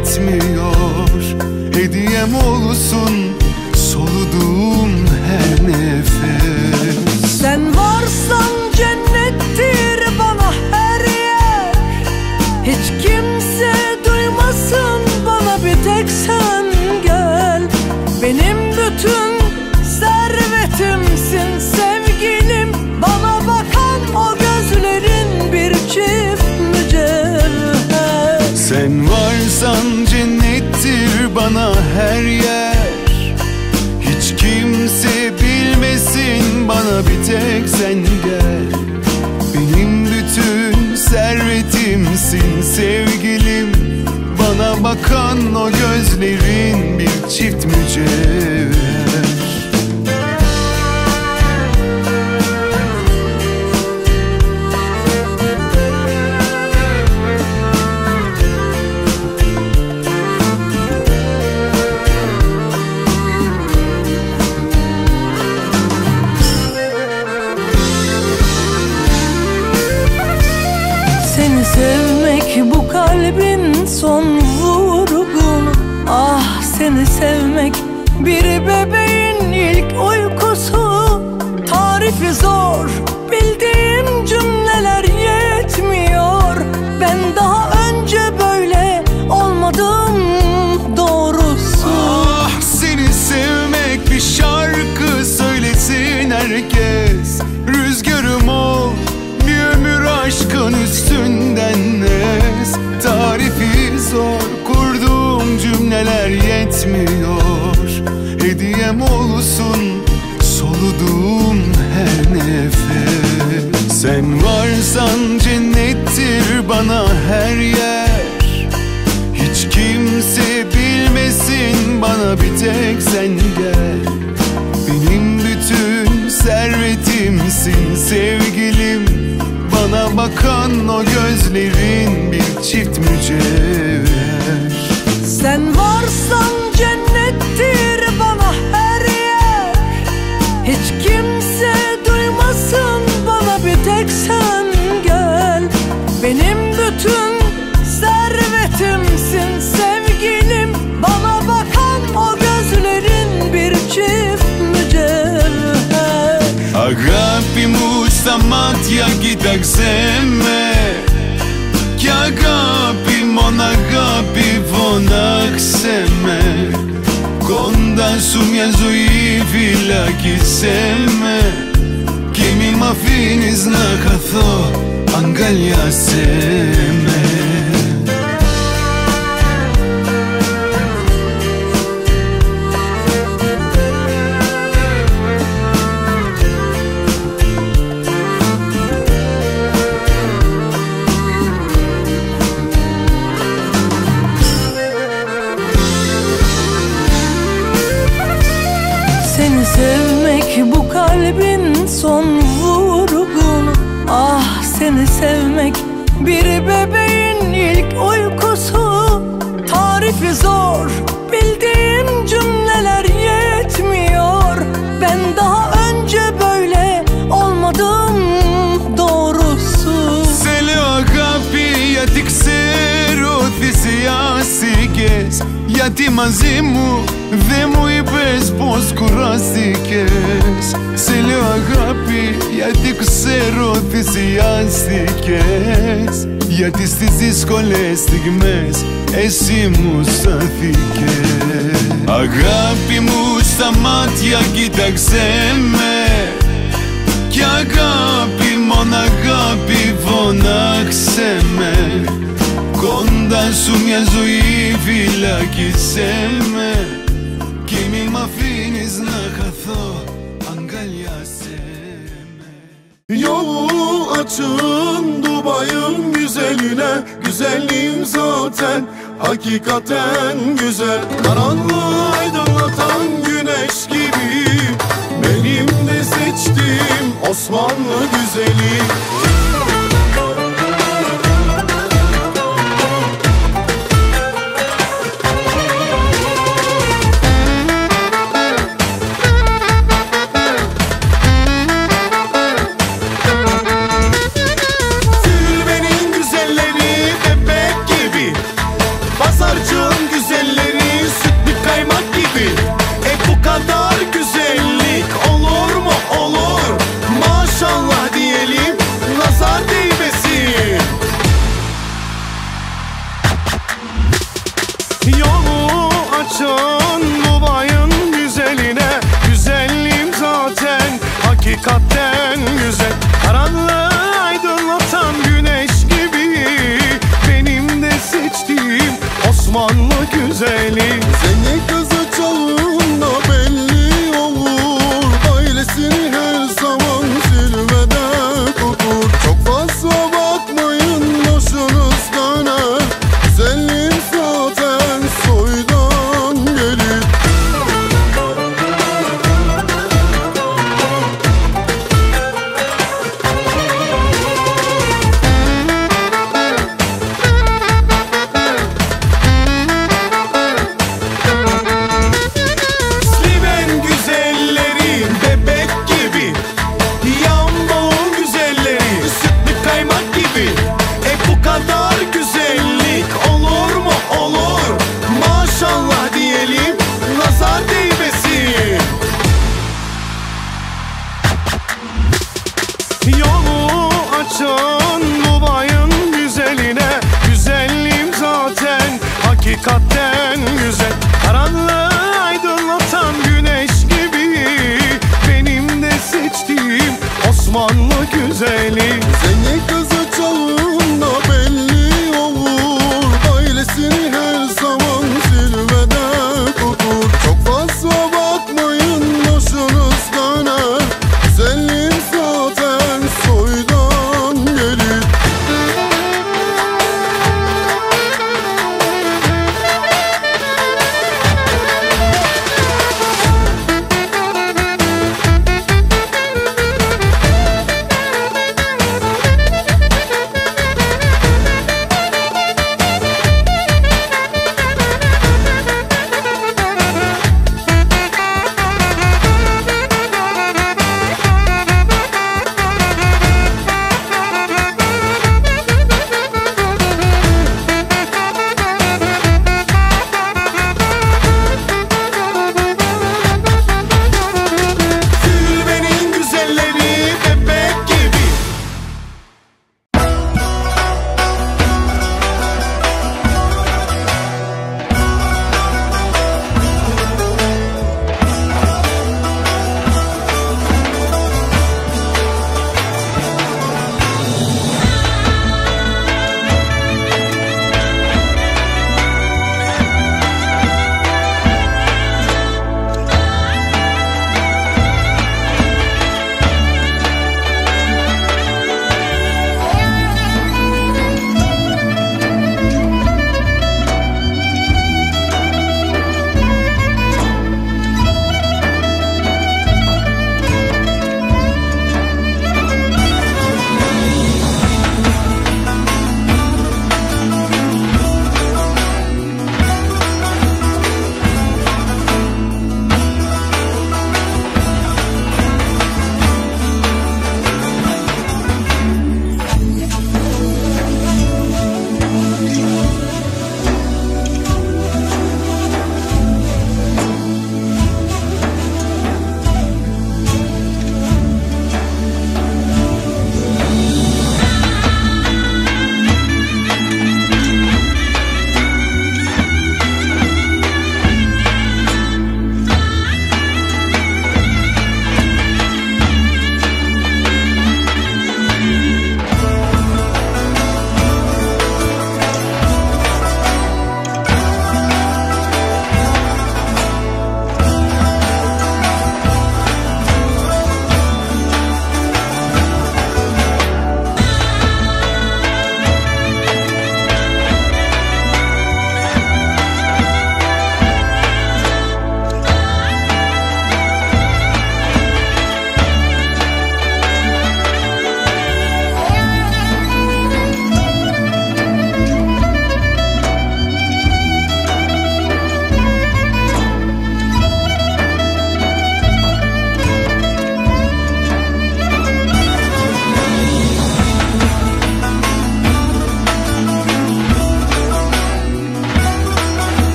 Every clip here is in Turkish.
yetmiyor Hediyem olsun soluduğum her nefes. Sen varsan cennettir bana her yer. Hiç kimse duymasın bana bir tek sen gel. Benim bütün servetimsin sevgilim. Bana bakan o gözlerin bir çift mücevher. Sen varsan cennettir bana her yer. Hiç kimse bilmesin bana bir tek sen gel. Benim bütün servetimsin sevgilim. Bana bakan o gözlerin bir çift mücevher bir bebeğin bir tek sen gel Benim bütün servetimsin sevgilim Bana bakan o gözlerin bir çift mücevher Αγάπη μου στα μάτια κοίταξέ με Κι αγάπη μόνο αγάπη φωνάξε με Κοντά σου μια ζωή φυλάκισέ με Κι μη μ' αφήνεις να χαθώ αγκαλιάσέ με seni sevmek bir bebeğin ilk uykusu Tarifi zor bildiğim cümleler yetmiyor Ben daha önce böyle olmadım doğrusu Σε λέω αγάπη γιατί ξέρω θυσιάστηκες Γιατί μαζί μου δεν μου είπες πως κουράστηκες Σε λέω αγάπη γιατί ξέρω θυσιάστηκες Γιατί στις δύσκολες στιγμές εσύ μου σταθήκες. Αγάπη μου στα μάτια κοίταξέ με κι αγάπη, μόνο αγάπη φωνάξε με. Κοντά σου μια ζωή φυλάκισέ με Yolu açın Dubai'ın güzeline. Güzel güzelliğim zaten Hakikaten güzel. Karanlığı aydınlatan güneş gibi Benim de seçtiğim Osmanlı güzeli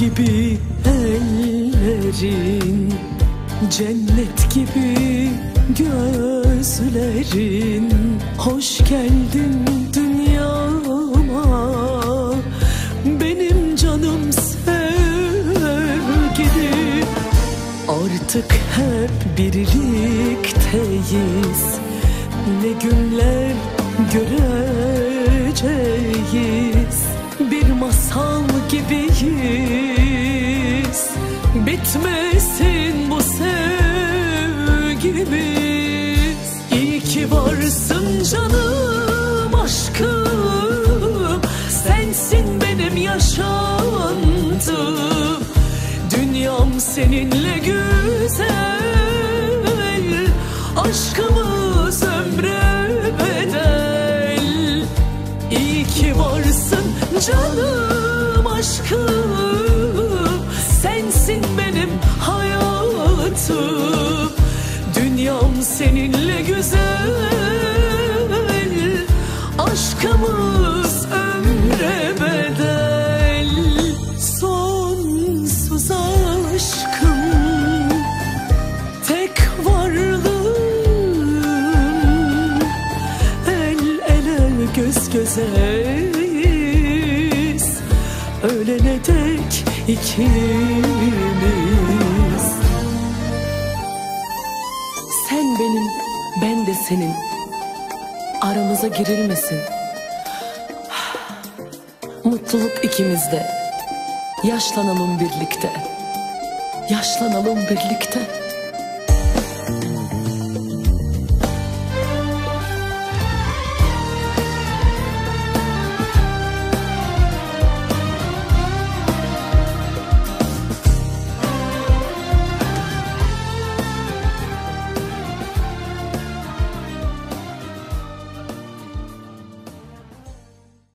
gibi ellerin Cennet gibi gözlerin. Hoş geldin dünyama Benim canım sevgilim Artık hep birlikteyiz Ne günler göreceğiz masal gibiyiz. Bitmesin bu sevgimiz. İyi ki varsın canım aşkım. Sensin benim yaşantım. Dünyam seninle güzel. Aşkımız canım aşkım Sensin benim hayatım. Dünyam seninle güzel Aşkımız ömre bedel. Sonsuz aşkım Tek varlığım. El ele göz gözeyiz ikimiz Sen benim, ben de senin. Aramıza girilmesin. Mutluluk ikimizde Yaşlanalım birlikte. Yaşlanalım birlikte